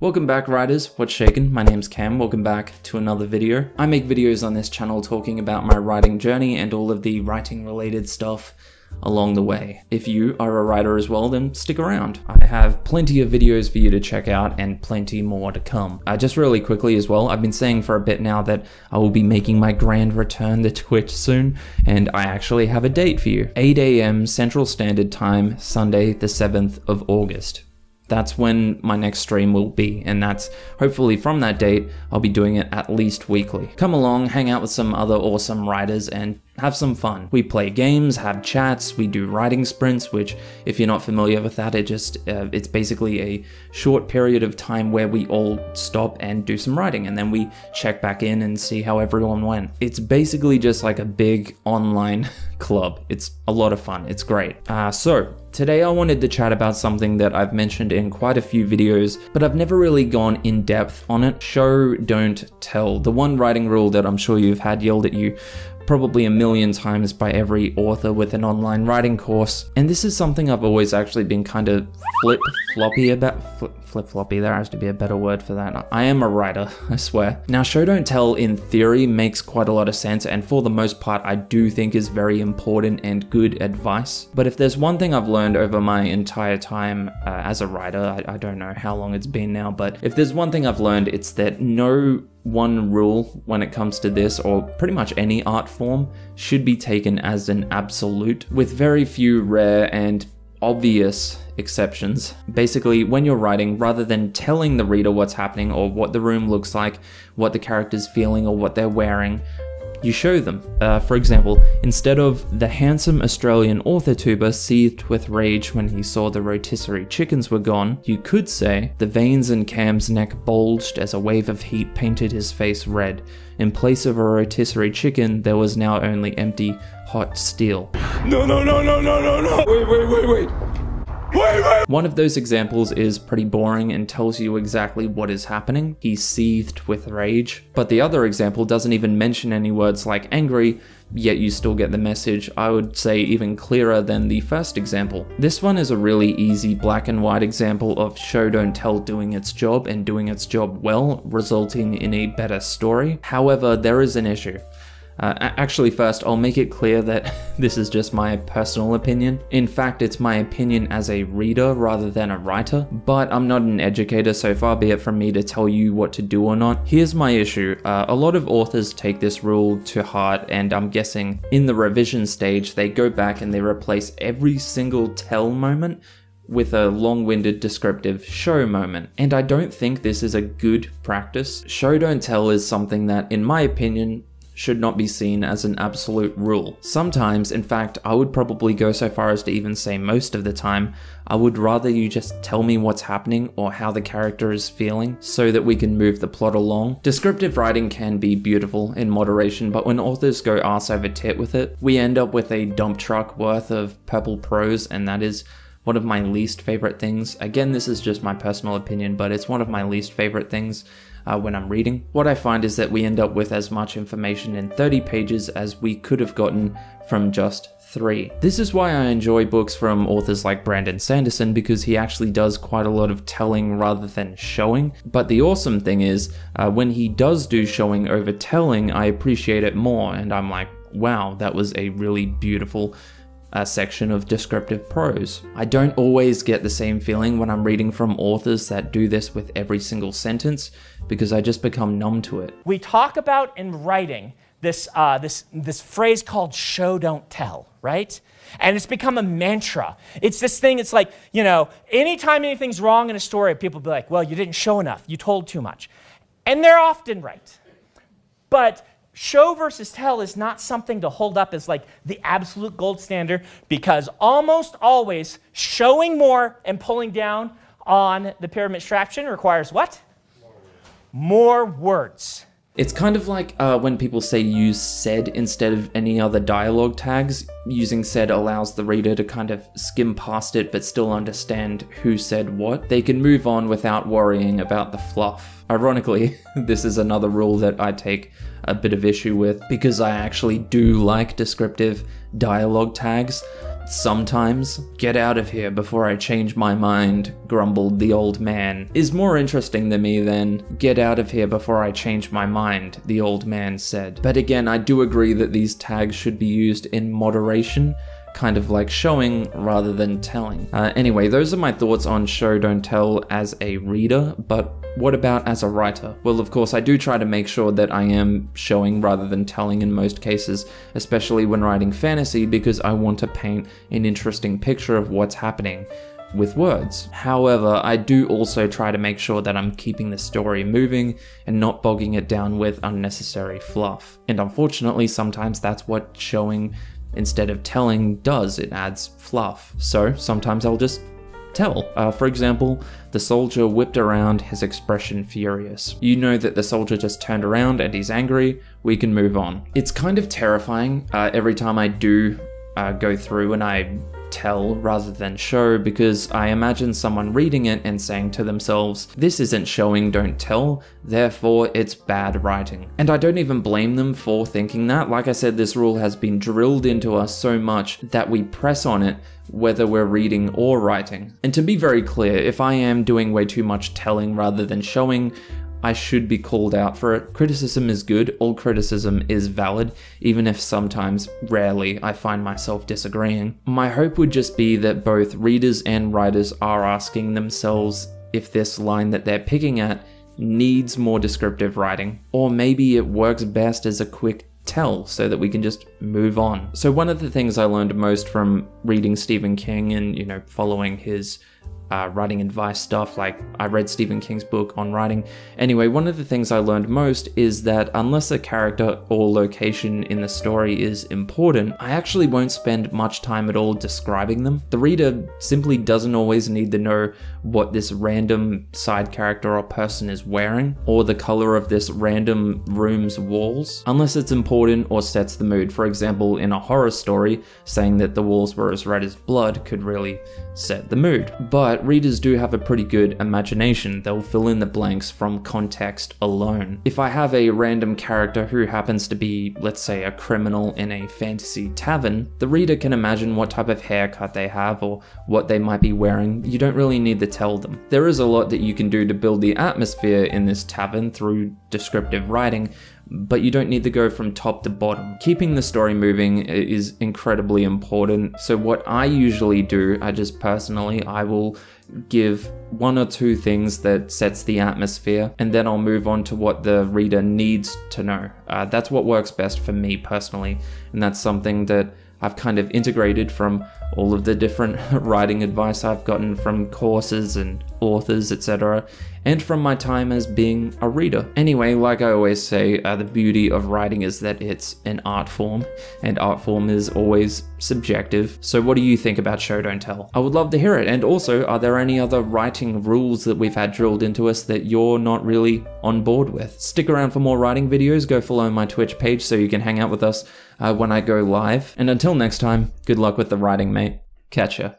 Welcome back writers, what's shaken? My name's Cam, welcome back to another video. I make videos on this channel talking about my writing journey and all of the writing related stuff along the way. If you are a writer as well, then stick around. I have plenty of videos for you to check out and plenty more to come. Uh, just really quickly as well, I've been saying for a bit now that I will be making my grand return to Twitch soon, and I actually have a date for you. 8 a.m. Central Standard Time, Sunday the 7th of August that's when my next stream will be, and that's hopefully from that date, I'll be doing it at least weekly. Come along, hang out with some other awesome writers, and have some fun. We play games, have chats, we do writing sprints, which if you're not familiar with that, it just uh, it's basically a short period of time where we all stop and do some writing and then we check back in and see how everyone went. It's basically just like a big online club. It's a lot of fun. It's great. Uh, so Today I wanted to chat about something that I've mentioned in quite a few videos, but I've never really gone in depth on it. Show, don't tell. The one writing rule that I'm sure you've had yelled at you probably a million times by every author with an online writing course. And this is something I've always actually been kind of flip floppy about. Flip, floppy, there has to be a better word for that. I am a writer, I swear. Now, show don't tell in theory makes quite a lot of sense, and for the most part, I do think is very important and good advice. But if there's one thing I've learned over my entire time uh, as a writer, I, I don't know how long it's been now, but if there's one thing I've learned, it's that no one rule when it comes to this, or pretty much any art form, should be taken as an absolute, with very few rare and obvious exceptions. Basically, when you're writing, rather than telling the reader what's happening or what the room looks like, what the character's feeling, or what they're wearing, you show them. Uh, for example, instead of the handsome Australian author tuber seethed with rage when he saw the rotisserie chickens were gone, you could say the veins in Cam's neck bulged as a wave of heat painted his face red. In place of a rotisserie chicken, there was now only empty, hot steel. No, no, no, no, no, no, no! Wait, wait, wait, wait! One of those examples is pretty boring and tells you exactly what is happening. He seethed with rage. But the other example doesn't even mention any words like angry, yet you still get the message, I would say even clearer than the first example. This one is a really easy black and white example of show don't tell doing its job and doing its job well, resulting in a better story. However, there is an issue. Uh, actually, first, I'll make it clear that this is just my personal opinion. In fact, it's my opinion as a reader rather than a writer, but I'm not an educator, so far be it from me to tell you what to do or not. Here's my issue uh, a lot of authors take this rule to heart, and I'm guessing in the revision stage, they go back and they replace every single tell moment with a long winded descriptive show moment. And I don't think this is a good practice. Show don't tell is something that, in my opinion, should not be seen as an absolute rule. Sometimes, in fact, I would probably go so far as to even say most of the time, I would rather you just tell me what's happening or how the character is feeling so that we can move the plot along. Descriptive writing can be beautiful in moderation, but when authors go ass over tit with it, we end up with a dump truck worth of purple prose, and that is one of my least favorite things. Again, this is just my personal opinion, but it's one of my least favorite things uh, when I'm reading. What I find is that we end up with as much information in 30 pages as we could have gotten from just three. This is why I enjoy books from authors like Brandon Sanderson because he actually does quite a lot of telling rather than showing. But the awesome thing is, uh, when he does do showing over telling, I appreciate it more and I'm like, wow, that was a really beautiful a section of descriptive prose. I don't always get the same feeling when I'm reading from authors that do this with every single sentence because I just become numb to it. We talk about in writing this, uh, this, this phrase called show don't tell, right? And it's become a mantra. It's this thing, it's like, you know, anytime anything's wrong in a story, people be like, well, you didn't show enough, you told too much. And they're often right. But show versus tell is not something to hold up as like the absolute gold standard because almost always showing more and pulling down on the pyramid abstraction requires what? More words. It's kind of like uh, when people say use said instead of any other dialogue tags. Using said allows the reader to kind of skim past it but still understand who said what. They can move on without worrying about the fluff. Ironically, this is another rule that I take a bit of issue with because I actually do like descriptive dialogue tags. Sometimes, get out of here before I change my mind, grumbled the old man, is more interesting to me than get out of here before I change my mind, the old man said. But again, I do agree that these tags should be used in moderation kind of like showing rather than telling. Uh, anyway, those are my thoughts on show don't tell as a reader, but what about as a writer? Well, of course, I do try to make sure that I am showing rather than telling in most cases, especially when writing fantasy, because I want to paint an interesting picture of what's happening with words. However, I do also try to make sure that I'm keeping the story moving and not bogging it down with unnecessary fluff. And unfortunately, sometimes that's what showing instead of telling does, it adds fluff. So sometimes I'll just tell. Uh, for example, the soldier whipped around, his expression furious. You know that the soldier just turned around and he's angry, we can move on. It's kind of terrifying uh, every time I do uh, go through and I tell rather than show because I imagine someone reading it and saying to themselves, this isn't showing, don't tell, therefore it's bad writing. And I don't even blame them for thinking that. Like I said, this rule has been drilled into us so much that we press on it whether we're reading or writing. And to be very clear, if I am doing way too much telling rather than showing, I should be called out for it. Criticism is good, all criticism is valid, even if sometimes, rarely, I find myself disagreeing. My hope would just be that both readers and writers are asking themselves if this line that they're picking at needs more descriptive writing, or maybe it works best as a quick tell so that we can just move on. So one of the things I learned most from reading Stephen King and, you know, following his uh, writing advice stuff. Like I read Stephen King's book on writing. Anyway, one of the things I learned most is that unless a character or location in the story is important, I actually won't spend much time at all describing them. The reader simply doesn't always need to know what this random side character or person is wearing, or the color of this random room's walls, unless it's important or sets the mood. For example, in a horror story, saying that the walls were as red as blood could really set the mood. But readers do have a pretty good imagination, they'll fill in the blanks from context alone. If I have a random character who happens to be, let's say, a criminal in a fantasy tavern, the reader can imagine what type of haircut they have or what they might be wearing. You don't really need to tell them. There is a lot that you can do to build the atmosphere in this tavern through descriptive writing, but you don't need to go from top to bottom. Keeping the story moving is incredibly important. So what I usually do, I just personally, I will give one or two things that sets the atmosphere and then I'll move on to what the reader needs to know. Uh, that's what works best for me personally and that's something that I've kind of integrated from all of the different writing advice I've gotten from courses and authors, etc., and from my time as being a reader. Anyway, like I always say, uh, the beauty of writing is that it's an art form, and art form is always subjective. So, what do you think about Show Don't Tell? I would love to hear it. And also, are there any other writing rules that we've had drilled into us that you're not really on board with? Stick around for more writing videos. Go follow my Twitch page so you can hang out with us uh, when I go live. And until next time, good luck with the writing, mate. Catch ya.